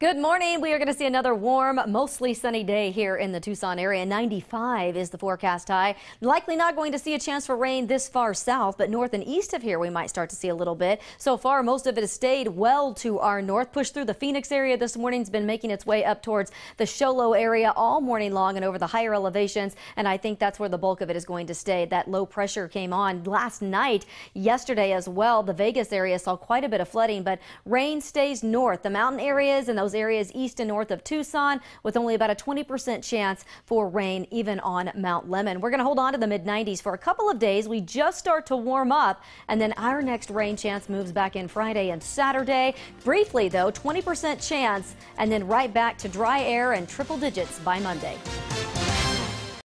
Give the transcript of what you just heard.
Good morning. We are going to see another warm, mostly sunny day here in the Tucson area. 95 is the forecast high. Likely not going to see a chance for rain this far south, but north and east of here we might start to see a little bit. So far, most of it has stayed well to our north. Pushed through the Phoenix area this morning. has been making its way up towards the Show Low area all morning long and over the higher elevations. And I think that's where the bulk of it is going to stay. That low pressure came on last night, yesterday as well. The Vegas area saw quite a bit of flooding, but rain stays north. The mountain areas and those those areas east and north of Tucson with only about a 20% chance for rain even on Mount Lemmon. We're going to hold on to the mid 90s for a couple of days. We just start to warm up and then our next rain chance moves back in Friday and Saturday. Briefly though, 20% chance and then right back to dry air and triple digits by Monday.